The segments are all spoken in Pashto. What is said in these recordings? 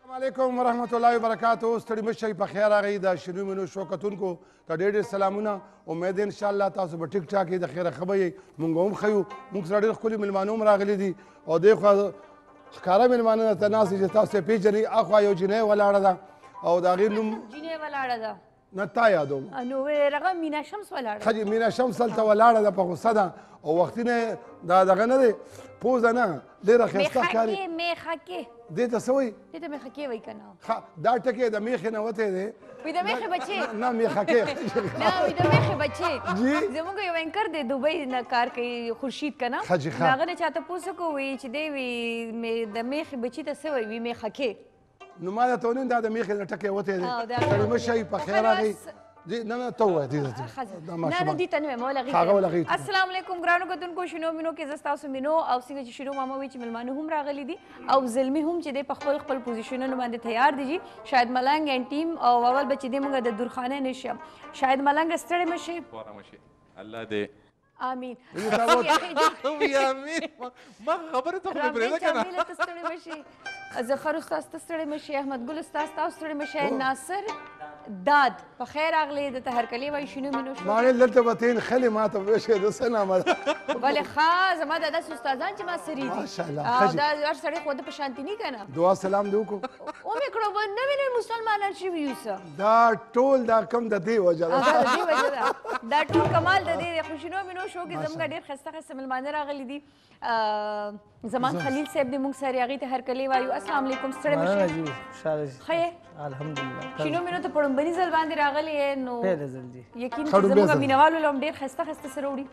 السلام علیکم ورحمت الله وبرکاتو ستړي مشي په خیر راغی دا شنو منو شوکتونکو ته ډېر ډېر سلامونه امید ان شاء الله تاسو به ټیک ټاک د خیره خبر یې مونږ هم خیو مونږ سره ډېر خولي ملمانو راغلي دي او د خو ښکارا ملمانه ته ناس چې تاسو پیژنې اخوا یو جنې ولاړه ده او دا غي نوم جنې ولاړه ده نه تا یادوم نو هغه مینا شمس ولاړه خدي مینا شمس هلته ولاړه ده په غوسه ده او وختي نه دا دغه نه دی پوزه نه ډېره ښایسته ښکاري میخه کې دې ته څه وایي دې ته میخه کې وایي که نه ښه دا ټکی د میخې نه وتی دی وي د میخې بچې نه میخه کې نه وي د میخې بچې زموږ یو انکر دی دوبۍ نه کار کوي خورشید که نه هغه نه چاته پوسو کو وایي چې دی وي د میخې بچي ته څه وایي وي میخه کې نو ما درته ونیم دا د میخې نه ټکی وتی دی سړی مه شئ په خیر راغی دې نه نه ته وای دې دا ما نه دې تنه مو لغی هغه لغی السلام علیکم ګرانو کتونکو شنو مینو کې زستا سو مینو او څنګه چې شنو ماما وی چې ملمانو هم راغلي دي او زلمی هم چې د په خپل خپل پوزیشنونو باندې تیار دي شاید ملنګ ان ټیم او اول بچی دې موږ د درخانه نشم شاید ملنګ ستړی مشي الله دې امين وي امين ما خبره ته مې پرې نه کنه امين ته ستړي مشي زخر استاد ته ستړي مشي احمد ګل استاد ته ستړي مشي ناصر داد په خیر اغلی د تهر کلی وای شنو مینو شو ما لته وتین خلی ما ته وشه د سنا ما بل خا زما د داس استادان چې ما سری دي ماشاءالله او دا هر سړی خو د پشانتی نه کنه دعا سلام دی وکړو او مې کړو نو نو مسلمانان شي ویوسه دا ټول دا کم د دې وجه ده دا د دې وجه ده دا ټول کمال د دې دی خوشینو مینو شو کې زموږ ډېر خسته خسته ملمانه راغلي دي زمان خلیل صاحب دې موږ سره هغې ته هر کلی وایو السلام علیکم ستړی مشي ښه الحمدلله شینو مینو ته په ړومبني ځل باندې راغلی نو یقین زموږ مینوالو له هم ډېر خسته خسته سره وړي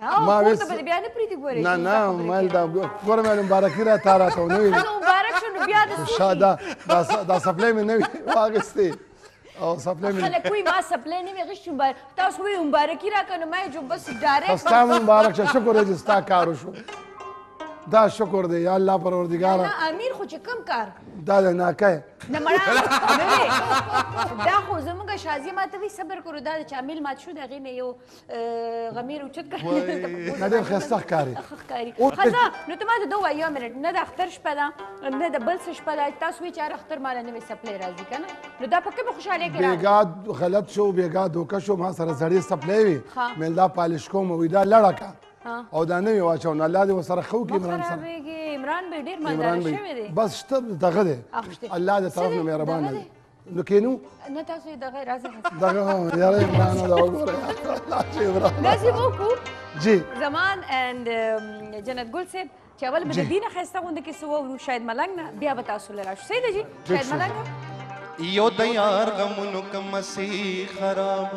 ما ویس ته بیا نه پریدي ګورې نه نه مل دا ګوره مې مبارکي را تا راته نه وي مبارک شو نو بیا د شاده دا سپلې مې نه وي واغستې او سپلې مې خلک کوي ما سپلې نه وي غشت مبارک تاسو وی مبارکي را کنه ما جو بس ډایرکټ ستا مبارک شه شکر دې ستا کار شو دا شکر دی یا الله پروردګار نه امیر خو چې کم کار دا د ناکه نه مړه دا خو زموږ شازي ماته وی صبر کړو دا چې عامل مات شو دا غي نه یو غمیر اوچت کړ نه ډېر ښایسته ښکاري ښکاري خزه نو ته ما ته دوه یو منټ نه د اختر شپه ده نه د بل څه شپه ده تاسو وی چې هر اختر مال نوې سپلې راځي کنه نو دا پکې به خوشاله کې بیګا غلط شو بیګا دوکه شو ما سره زړې سپلې وي مل دا پالش کوم وی دا لړه کا او دا نوې واچو نه الله دې وسره خو کې عمران سره عمران به ډېر مالدار شوی دی بس شته دغه دی الله دې طرف نه مهربان دی نو کینو نه تاسو یې دغه راځه دغه یاره عمران دا وګوره چې عمران دا چې وکړو جی زمان اند جنت ګل صاحب چې اول به د دینه خسته غوند کې سو ورو شاید ملنګ نه بیا به تاسو لرا شو سید جی شاید ملنګ یو د یار غمونو کم سی خراب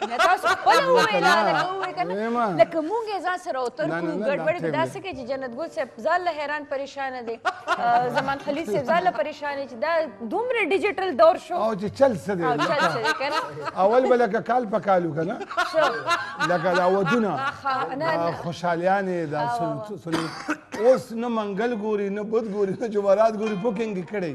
نه تاسو خپل وویل لکه مونږ یې ځان سره اوتر کړو ګډوډ به دا څه کوي چې جنت ګل صاحب ځان له حیران پریشان دی زمان خلیل صاحب ځان له پریشان چې دا دومره ډیجیټل دور شو او چې چل څه دی اول به لکه کال په کالو کنه لکه دا ودونه خوشالیانې دا اوس نه منګل ګوري نه بد ګوري نه جمعرات ګوري بوکینګ کړي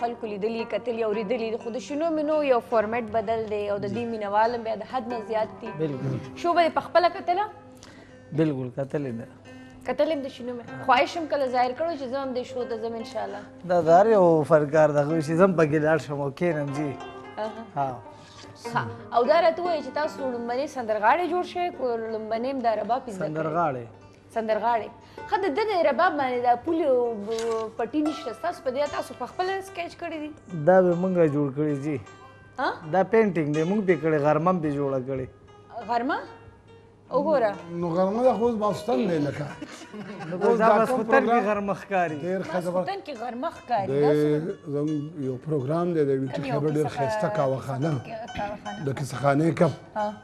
خلکو لیدلی کتلی او ریدلی خو د شنو مینو یو فارمټ بدل دی او د دې مینوال بیا د حد نه زیات دي بالکل شو به په خپل کتله بالکل کتل نه کتل هم د شنو مې خواهش هم کله ظاهر کړو چې زم د شو د زم ان شاء الله دا دار یو فرکار دغه شي زم په ګلار شم او کینم جی ها ها او دا راته وایي چې تاسو لومبني سندرغاړي جوړ شئ کو لومبني هم د رباب سندرغاړي سندرغاړی خه د دې رباب باندې دا پولی او پټی نشته تاسو په دې تاسو په خپل سکیچ کړی دي دا به مونږه جوړ کړی جی ها دا پینټینګ به مونږ به کړی غرمه به جوړ کړی غرمه وګوره نو غرمه د خوځ باستان دی لکه نو دا بس خوتن کې غرمه ښکاری ډیر خزه خوتن کې غرمه ښکاری دا زم یو پروګرام دی د ویټ خبر ډیر خسته کاوه خانه د کیسه خانه کپ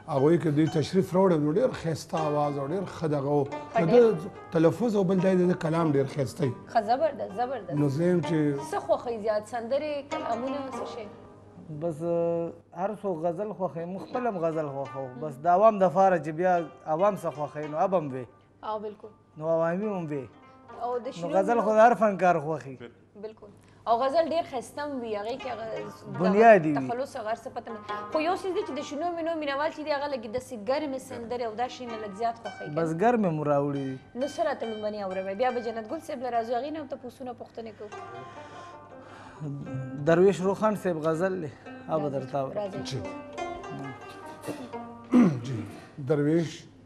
هغوی که دوی تشریف راوړی نو ډېر ښایسته اواز او ډېر ښه دغه و د ده تلفظ او بل دا یې د ده کلام ډېر ښایسته وي ښه زبردست زبردست نو زه یم چې څه خوښوي زیات سندرې کلامونه څه شی بس هر څو غزل خوښوي موږ خپل هم غزل خوښوو بس د عوام دپاره چې بیا عوام څه خوښوي نو اب هم وي او بالکل نو عوامي هم وي او د شنو غزل خو هر فنکار خوخي بالکل او غزل ډیر خستم وی هغه کې بنیادی وی تخلص غر څه پته خو یو څه چې د شنو مینو مینوال چې دی هغه لګي د سیګر می سندره او دا شین لګ زیات خوخی بس ګر می مراوړي نو سره ته لومبني اوروي بیا به جنت ګل صاحب راځي هغه نه ته پوښتنه پوښتنه کو درویش روخان صاحب غزل له اوبه درته جی جی درویش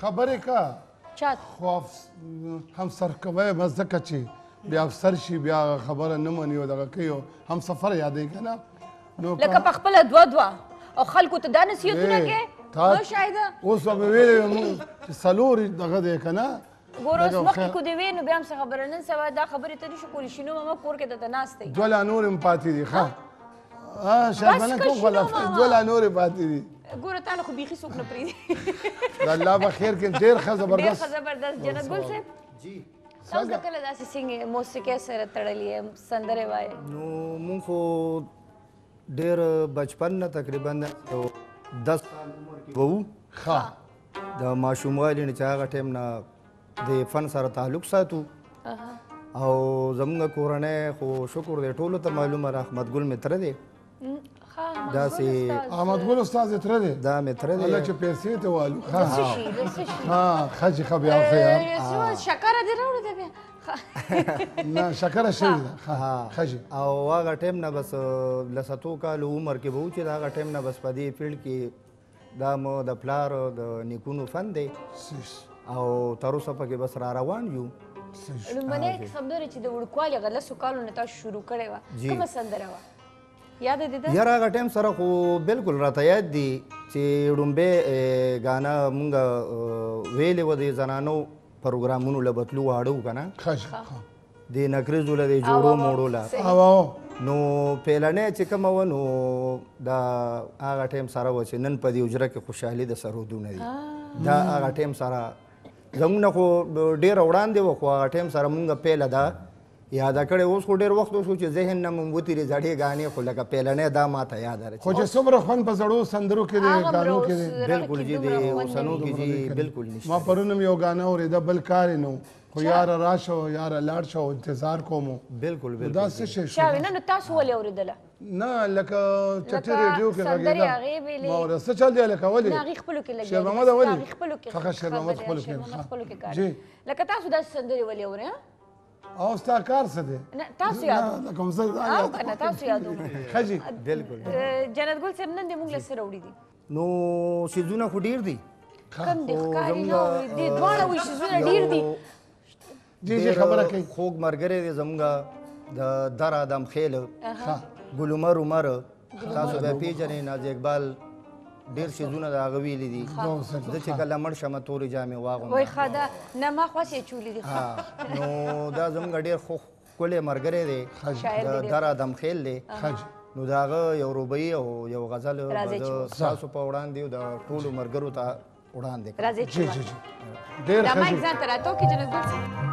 خبرې کا چات خو هم سر کوي بس ځکه چې بیا افسر شي بیا خبره نه مني او دغه کوي هم سفر یادې کنه نو لکه په خپل دوا دوا او خلکو ته دا نصیحتونه کې نو شاید اوس به ویل چې سلور دغه دی کنه ګوره اوس مخکې کو دې وې نو بیا هم څه خبره نن سبا دا خبرې ته نشو کولی شینو ماما کور کې درته ناست دی دوه لا نور هم پاتې دي ښه شاید بنه کوم غلا دوه لا نور پاتې دي ګوره تا له خو بیخي څوک نه پرېږدي د الله په خیر کې ډېر ښه زبردست ډېر ښه زبردست جنت ګل صاحب جی تاسو د کله داسې څنګه موسیقۍ سره تړلې یې سندرې وایې نو مونږ خو ډېر بچپن نه تقریبا دس سال عمر کې وو ښه د ماشوموالي نه چې هغه ټایم نه د فن سره تعلق ساتو او زمونږ کورنۍ خو شکر دی ټولو ته معلومه ده احمد ګل مې تره دی دا سي احمد ګل استاد تر دې دا مې تر دې الله چې پیسې ته والو ها ها خجي خبي او خيار سو شکر دې راوړې دې بیا نه شکر شي ها خجي او هغه ټیم نه بس لساتو کال عمر کې وو چې دا هغه ټیم نه بس پدې فیلډ کې دا مو د پلار او د نیکونو فن دی او تر اوسه پکې بس را روان یو لومړنۍ سندره چې د وړوکوالي هغه لسو کالو نه تاسو شروع کړې وه کومه سندره وه یاد دې ده یاره هغه ټایم سره خو بالکل راته یاد دي چې ړومبی ګانه مونږ ویلې وه د زنانو پروګرامونو له بتلو واړو که نه د نکریزو له جوړو موړو له نو پیلنې چې کومه و نو د هغه ټیم سره و چې نن په دې اجره کې خوشحالي د سرودونه دي دا هغه ټیم سره زموږ نه خو ډېر وړاندې و خو هغه ټیم سره مونږ پیله ده یاده کړې اوس خو ډېر وخت وشو چې ذهن نه مونږ وتیرې زړې ګانې خو لکه پیلنې دا ما ته یاد راځي خو چې څومره خوند په زړو سندرو کې دی ګانو کې دی بالکل جی دی اوسنو کې جی بالکل نشته ما پرونم یو ګانه اورېده بل کار نه خو یاره راشه او یاره لاړ شه او انتظار کوم بالکل بالکل دا څه شي شو نه نو تاسو ولې اوریدله نه لکه چټي ریډیو کې غږیدا ما ورسته چل دی لکه ولې نه غي خپل کې لګي شیر محمد ولې خپل کې خخه شیر محمد خپل کې خپل کې کار جی لکه تاسو دا سندري ولې اورئ او ستا کار څه دی نه تاسو یاد نه کوم څه نه تاسو یاد خجی بالکل جنت ګل صاحب نن دې موږ له سره وړي دي نو سیزونه خو ډیر دي کم دي ښکاري نه وي دي دواړه وي سیزونه ډیر دي دې دې خبره کوي خوږ مرګره دې زمونږ د در ادم خیل ګل عمر عمر تاسو به پیژنې ناز اقبال ډیر سیزونه دا غویلې دي د چې کله مړ شمه تورې جامې واغوم وای خدا نه ما خوښې چولې دي نو دا زمونږ ډیر خو ښکلی مرګری دی در ادم خیل دی نو د هغه یو روبعي او یو غزل به زه ستاسو په وړاندې او د ټولو ملګرو ته وړاندې کړم راځئ جی جی جی ډېر ښه دا مایک ځان ته راټو کې چې نظر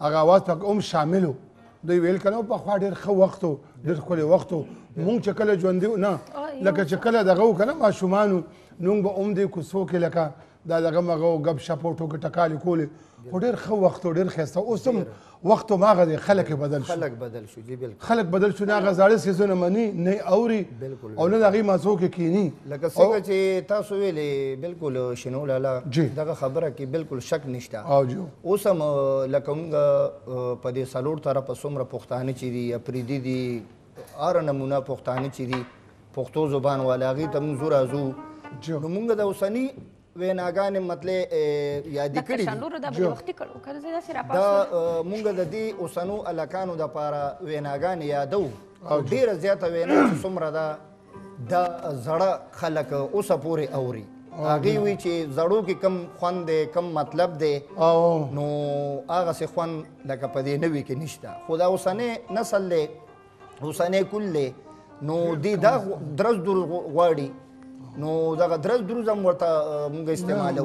هغه اواز پکې هم شامل و دوی ویل که نه پخوا ډېر ښه وخت و ډېر ښکلی وخت و مونږ چې کله ژوندي نه لکه چې کله دغه و که نه ماشومان وو نو به هم دې کوڅو کې لکه دا دغه مغه او ګپ شپ او ټوکې ټکالې کولې خو ډېر ښه وخت و ډېر ښایسته اوس هم وخت هماغه دی خلک یې بدل شو خلک بدل شو جی بالکل خلک بدل شو نه هغه زاړه څیزونه مني نه یې اوري او نه د هغې مزو کې کیني لکه څنګه چې تاسو ویلې بالکل شنو لالا دغه خبره کې بالکل شک نشته اوس هم لکه موږ په دې څلور طرفه څومره پښتانه چې دي اپریدي دي هر نمونه پښتانه چې دي پښتو زبان والا هغې ته موږ زور ازو نو موږ د اوسني ویناګانې مطلع یادې کړي دي دا موږ د دې اوسنو الکانو دپاره ویناګانې یادو ډېره زیاته وینا چې څومره ده دا زړه خلک اوسه پورې اوري هغه وی چې زړو کې کم خوند دی کم مطلب دی او نو هغه څه خوند لکه په دې نوي کې نشته خدا اوسنه نسل له اوسنه کل له نو دې دا درز در غواړي نو دغه درز درز هم ورته موږ استعمالو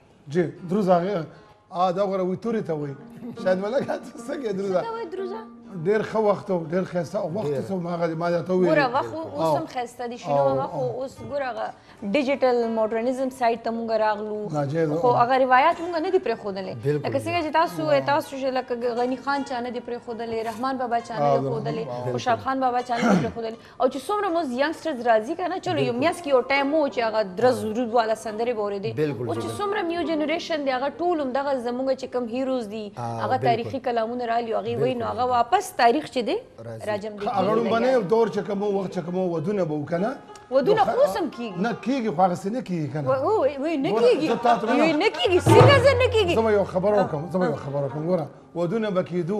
جی دروزه هغه ا دا غره وی توري ته وی شاید ملګری تاسو څنګه دروزه څه وی دروزه ډیر ښه وخت او ډیر خسته او وخت څو ماغه ما دا ته وی ګوره وخت اوس هم خسته دي شنو وخت اوس ګوره ډیجیټل ماډرنزم سایت ته مونږ راغلو خو هغه روایت مونږ نه دی پرې خودلې لکه څنګه چې تاسو تاسو چې لکه غنی خان چانه دی پرې خودلې رحمان بابا چانه دی خودلې خوشحال خان بابا چانه دی پرې خودلې او چې څومره موږ ینګسټرز راځي کنه چلو یو میاس کې یو ټایم وو چې هغه درز ورود والا سندرې به اورېدې او چې څومره نیو جنریشن دی هغه ټول هم دغه زمونږ چې کم هیروز دي هغه تاریخي کلامونه رالی هغه وای نو هغه واپس تاریخ چې دی راجم دی هغه باندې دور چې کوم وخت چې کوم ودونه به وکنه ودونه خو سم کیږي نه کیږي خو هغه سنه کیږي کنه وای نه کیږي نه کیږي څنګه زه نه کیږي زما یو خبر وکم زما یو خبر وکم ګوره ودونه بکیدو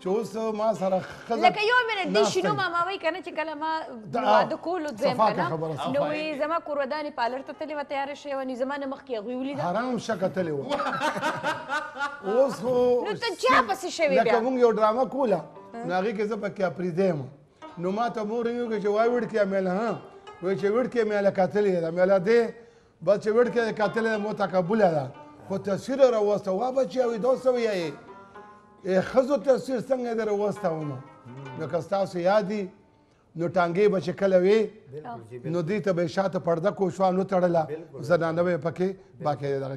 چې اوس ما سره ښځه لکه یو منټ دی شینو ماما وایي که نه چې کله ما واده کولو دویم که نه نو وایي زما کورودانې پالر ته تللې وه تیاره شوې وه نو زما نه مخکې هغوی ولیده حرام شه کتلې وه اوس خو نو ته چا پسې شوې بیا لکه مونږ یو ډرامه کوله نو هغې کې زه پکې اپریدی یم نو ما ته مور یې وکړه چې وایي وړکې مېله ها وایي چې وړکې مېله کتلې ده مېله دی بس چې ویډ کې کتلې مو تقبل ده خو تفسیر راوسته وا بچیا وي دوست وي یې ای خزو تفسیر څنګه در وسته ونه نو که تاسو یادی نو ټانګې به چې کله وي نو دې ته به شاته پرده کوشوا نو تړله زنانه به پکې باقي دغه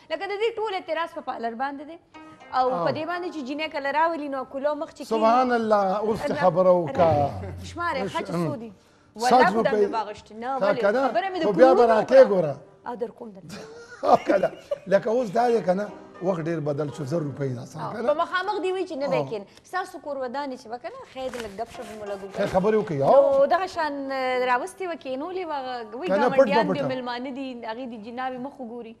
لکه د دې ټول اعتراض په پالر باندې دی او په دې باندې چې جینې کله راولي نو کولو مخ چې سبحان الله اوس خبره وکړه شماره خچ سودی ولا خو د باغشت نه ولې خبره مې د کوم بیا براکه ګوره او در کوم در کله لکه اوس دا یې کنه وخت ډیر بدل شو زر روپۍ دا څنګه په مخامخ دی وی چې نه به کین تاسو کور ودانې چې وکنه خیر لګ غب شپ مو لګو خیر خبرې وکي او دغه شان راوستي وکینولې وغه وی ګاونډیان دی ملمانه دي هغه دي جنابي مخ ګوري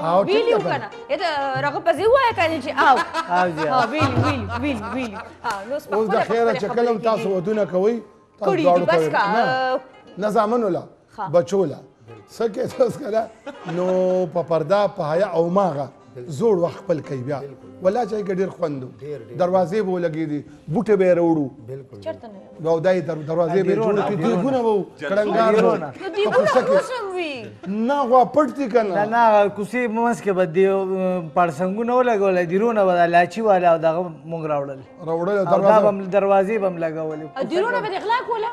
او ټیک ویلیو ده کنه کنه اته رغه په زی وای کنه چې او او جی ها ویلی ویلی ویلی ویلی ها نو سپخ اوس د خیره چې کله هم تاسو ودونه کوئ تاسو کړي دي، دواړو بس کوئ. کا، نه، آه. نه زامنو لا ښه. بچو لا څه کې تاسو کله نو په پرده په حیا او ماغه زوړ وخت خپل کوي بیا ولا چې ډیر خوندو دروازې به لګې دي بوټه به راوړو بالکل چرته نه نو دای در دروازه به جوړ کړي دی ګونه وو کړنګار وو دی ګونه کوسم وی نه غوا پټتی کنه نه نه کوسي مونږ کې بد دی پړسنګونه ولګول دی رونه ودا لاچی والا دغه مونږ راوړل راوړل دروازه بم دروازه بم لګولې دی رونه به اخلاق ولا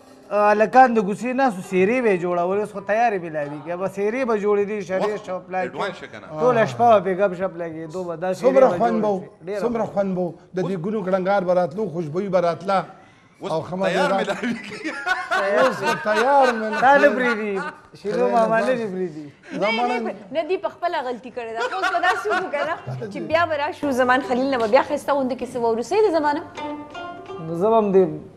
هلکان د کوڅې ناستو څېرې به یې جوړولې اوس خو تیارې ملاوېږي به څېرې به جوړېدې شرې شپ لګي ټوله شپه به پرې ګپ شپ لګېدو به دا څومره خوند به څومره خوند به د دې ګونو کړنګار به راتلو خوشبویي به راتله او خمه تیار مې لاوي اوس تیار مې دا نه بریدي شیرو ماما نه دی بریدي نه دی په خپل غلطي کړې دا اوس به دا شو کنه چې بیا ورا شو زمان خلیل نه بیا خسته وند کې سو ورسې د زمانه نو زمام دې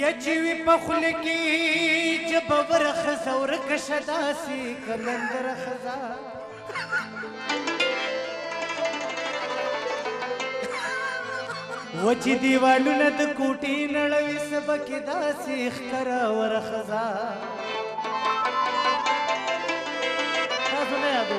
یا چې وی په خل کې چې باور خزا ور کښه داسي کلندر خزا و چې دیوالونه د کوټې نړوي سبق داسي اختر ور خزا تاسو نه یادو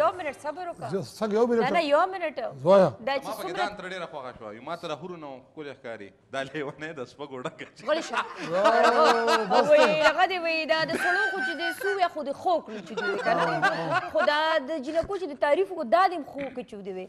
یو منټ صبر وکړه څنګه یو منټ نه نه یو منټ زویا دا چې څومره ځان تر ډیره خوښه شو ما تر هرو نو کول ښکاری دا لیونه د سپګو ډک غل شه وای هغه دی وای دا د سړو خو چې د سو یا خو د خو کړی چې دی کنه خدا د جنکو چې د تعریف کو دا دیم خو کې چې دی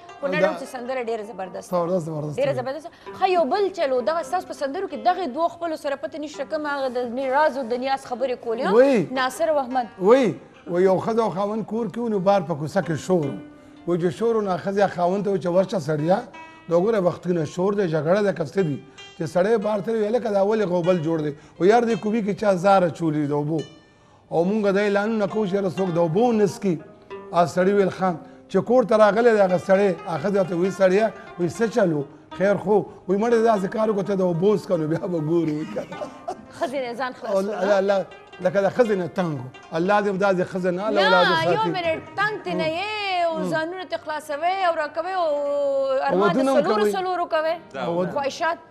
خو نن هم چې سندره ډېره زبردست ده ډېره زبردست ښه یو بل چل و دغه ستاسو په سندرو کې دغه دوه خپلو سره پته نشته کوم هغه د راز او د نیاز خبرې کولې ناصر او احمد وایي و یو ښځه او خاوند کور کې نو بار په کوڅه کې شور و چې شور و نو ښځه خاوند ته و چې ورشه سړیه دا ګوره وختونه شور دی جګړه ده که څه دي چې سړی بار ته ویل که دا ولې غوبل جوړ دی و یار دې کوبي کې چا زاره چولي د اوبو او مونږ دا اعلانونه کوو چې څوک د اوبو نسکي سړی ویل خان چې کور ته راغلی دی هغه سړی هغه ځای ته وایي سړیه وایي څه چلو خیر خو وایي مړې داسې کار وکړو ته د اوبو څکه نو بیا به ګورو ښځې نه ځان خلاص الله لکه د ښځې نه تنګ الله دې دا د ښځې نه الله اولاد ساتي یو منټ تنګ ته نه یې او ځانونه ته خلاصوي او راکوي او ارمان ته سلور سلور کوي خواهشات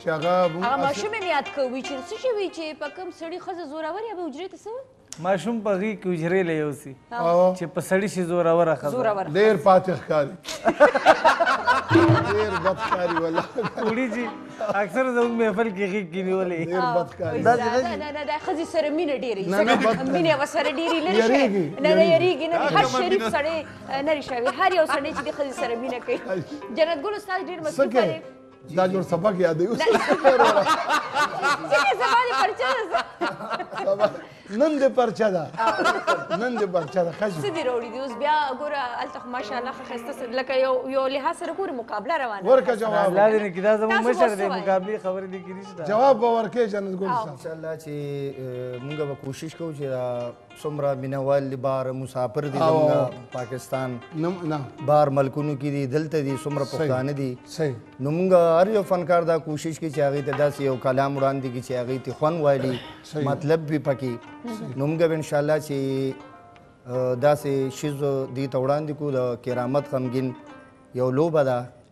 چې هغه هغه ماشوم مې یاد کوي چې څه شوي چې په کوم سړي ښځه زورور یا به حجرې ته څه ماشوم په غي کې حجرې له یوسي چې په سړي شي زورور ښځه ډېر پاتې ښکاري ډېر بد ښکاري ولا وړي چې اکثر زموږ محفل کې غي کې نیولې ډېر بد ښکاري دا نه نه دا ښځې سره مینه ډېرې مینه وسره ډېرې لري شي نه نه یریږي نه هر شریف سړی نه رښوي هر یو سړی چې د ښځې سره مینه کوي جنت ګل استاد ډېر مسکه دا جوړ سبق یادې اوس څنګه سبا دې پرچا ده نن دې پرچا ده نن دې پرچا ده خځه څه دې راوړي دي اوس بیا ګوره الته خو ماشاءالله خسته سره لکه یو یو لحاظ سره ګوره مقابله روانه ورکه جواب الله دې نه کړه زموږ مشر دې مقابله خبرې دې کړې جواب به ورکه جنت ګل صاحب ان شاء الله چې موږ به کوشش کوو چې څومره مینوال دي بار مسافر دي زموږ پاکستان نه بار ملکونو کې دي دلته دي څومره پښتانه دي صحیح نو موږ هر یو فنکار دا کوشش کوي چې هغه ته داسې یو کلام وړاندې کړي چې هغه ته خوند والي مطلب به پکې نو موږ به ان شاء الله چې داسې شیز دی ته وړاندې کو د کرامت غمګین یو لوبه ده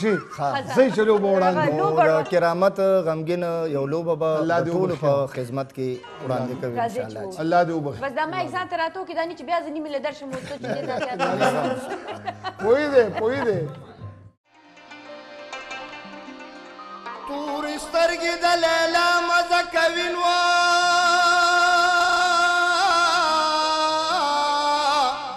جی زه چې لوبه وړاندې د کرامت غمګین یو لوبه به د ټولو په خدمت کې وړاندې کوي ان شاء الله الله دې وبخښي بس دا ما ځان ته راتو کې دا نه چې بیا ځنی مل درشم او څه چې دې نه پوي دې پوي دې تور سترګې د لیلا مزه کوي نو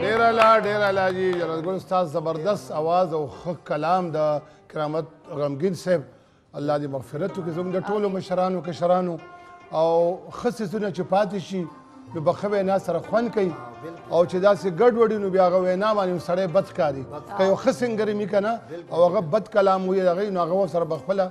ډیر اعلی ډیر اعلی جی جنت ګل استاد زبردست आवाज او خ کلام د کرامت غمگین صاحب الله دې مغفرت وکړي زموږ د ټولو مشرانو کشرانو او خصيصونه چې پاتې شي نو په خو نه سره خوند کوي او چې داسې ګډ وډي نو بیا غو نه باندې سړی بد کاری کوي خصنګری میکنه او هغه بد کلام وي هغه نو هغه سره بخپله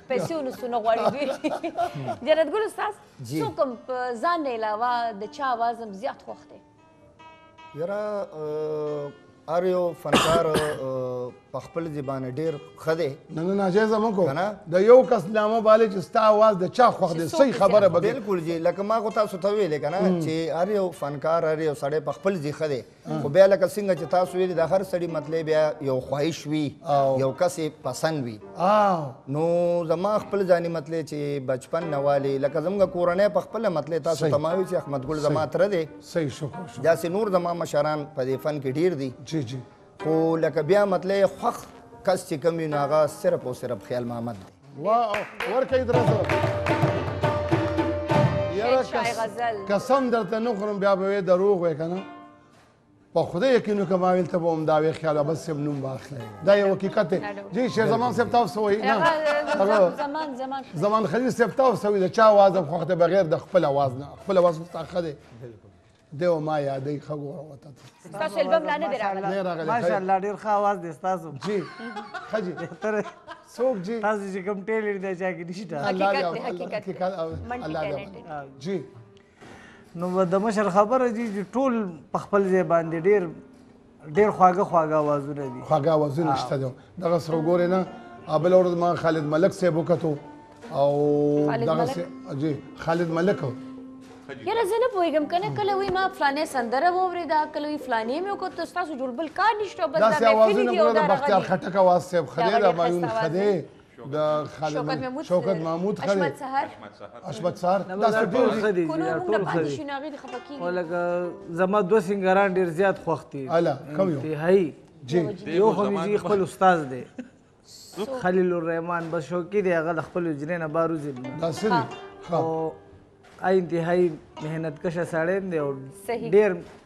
پیسې او نسونه غواړي دوی جنت ګل استاد جی. څو کوم په ځان نه علاوه د چا اواز هم زیات خوښ دی یاره هر یو فنکار په خپل زبان ډیر ښه دی نه نه ناجایزه مه کو د یو کس نامه بالی چې ستا اواز د چا خوښ دی صحیح خبره به بلکل جی لکه ما خو تاسو ته ویلې که نه چې هر یو فنکار هر یو سړی په خپل ځای ښه دی خو بیا لکه څنګه چې تاسو ویلي د هر سړي مطلع بیا یو خواهش وي یو کس یې پسند وي نو زما خپل ځاني مطلع چې بچپن نه والي لکه زموږ کورنۍ په خپله مطلع تاسو ته ما وي چې احمد ګل زما تره دی صحیح شکر داسې نور زما مشران په دې فن کې ډېر دي جی جی خو لکه بیا مطلع خوښ کس چې کوم وي نو هغه صرف او صرف خیال محمد دی ورکړئ درته یاره قسم درته نه خورم بیا به وې دروغ وې که نه په خدای یقین وکړه ما ویل ته به همدا وې خیال بس صاحب نوم به اخلې دا یو حقیقت دی جی شیر زمان صاحب تاسو وایي نه زمان زمان زمان خلیل صاحب تاسو وایي د چا اواز هم خوښ دی بغیر د خپل اواز نه خپل اواز مستاخه دی دی او ما یادې ښه ګوره وته ستاسو البم لا نه دی راغلی نه راغلی ماشاءالله ډېر ښه اواز دی ستاسو جی ښه جی بهتره څوک جی تاسو چې کوم ټیلنټ دی چا کې نشته حقیقت دی حقیقت دی الله دې جی نو د مشر خبره جی چې ټول په خپل ځای باندې ډېر ډیر خواږه خواږه اوازونه دي خواږه اوازونه شته دي دغه سره وګورئ نه بله ورځ ما خالد ملک صاحب وکتو او دغه جی خالد ملک یاره زه نه پوهېږم که نه کله وایي ما فلانې سندره واورېده کله وایي فلانې مې وکړ ته ستاسو جوړبل کار نشته بس دا مې کلي دي او دا راغلي داسې اوازونه ګوره د بختیار خټک اواز صاحب ښه دی دا مایون ښه دی د شوکت محمود شوکت محمود خره اشمت سحر اشمت سحر دا څه ډیر خدي کو نور موږ پاتې شي ناغي د خپکیږي ولکه زما دوه سنگران ډیر زیات خوختي الا کوم یو هي جی یو خو مې خپل استاد دی خلیل الرحمن بس شوکی دی هغه د خپل جنې نه بارو زی دا سری او انتهایی مهنت کشه ساړې دی او ډیر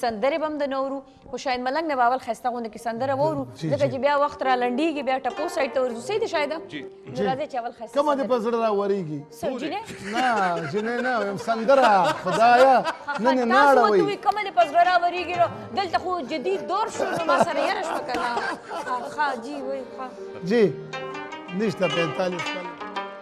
سندره بم د نورو خو شاید ملنګ نه باول خسته غوند کې سندره وورو ځکه چې بیا وخت را لنډیږي بیا ټپو سایت ته ورځو سید شاید جی راځي چې اول خسته کومه دې پزړه را وریږي سجنه نه جنې نه هم سندره خدایا نه نه ناړه وي تاسو کومه دې پزړه را وریږي دلته خو جدید دور شو نو ما سره یې راشو کنه ها جی وای ها جی نشته 45 کال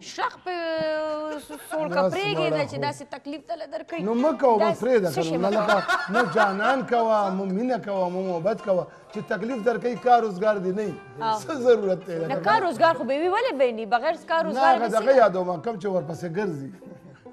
شخ په سوړ کا پرېږي نه چې داسې تکلیف ته لدر کوي نو مکه او پرې ده کنه لکه نه جانان کوا مو مینه کوا مو محبت کوا چې تکلیف در کوي کار روزګار دی نه څه ضرورت دی نه کار روزګار خو به وی ولې به نه بغیر کار روزګار نه دغه یادو ما کم چې ورپسې ګرځي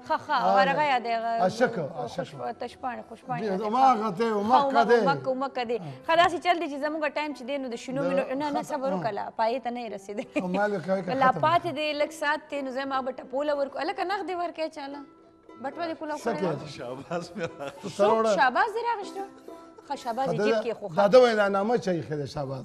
خا خا ورغه یا دی اشک اشک تشپان خوشپان دی ما غته ما کده ما کو ما کده خلاص چل دی چې زموږ ټایم چې دینو د شنو ملو نه نه صبر وکلا پای ته نه رسیدې مال کای کا لا پات دی لک سات ته نو زما بټ پوله ورکو الک نخ دی ورکه چاله بټ ولې کولا کړو شاباس مې سره شاباس دی راغشتو خا شاباس جیب کې خو دا دا وینا نامه چي خله شاباس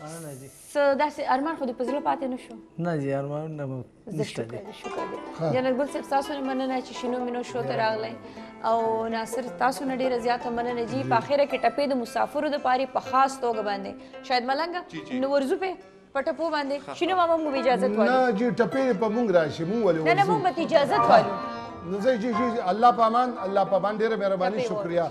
مننه جی څه داسې ارمان خو دې په زړه پاتې نه شو نه جی ارمانونه مو نشته دي شکر دې جنرال ګل صاحب تاسو نه مننه چې شینو مینو شو ته راغلی او ناصر تاسو نه ډیره زیاته مننه جی په اخره کې ټپې د مسافرو د پاره په خاص توګه باندې شاید ملنګ نو ورزو په پټپو باندې شینو ماما مو اجازه ته نه جی ټپې په مونږ راشي مونږ ولې نه نه مونږ ته اجازه ته نو زه جی جی الله پامان الله پامان ډیره مهرباني شکریا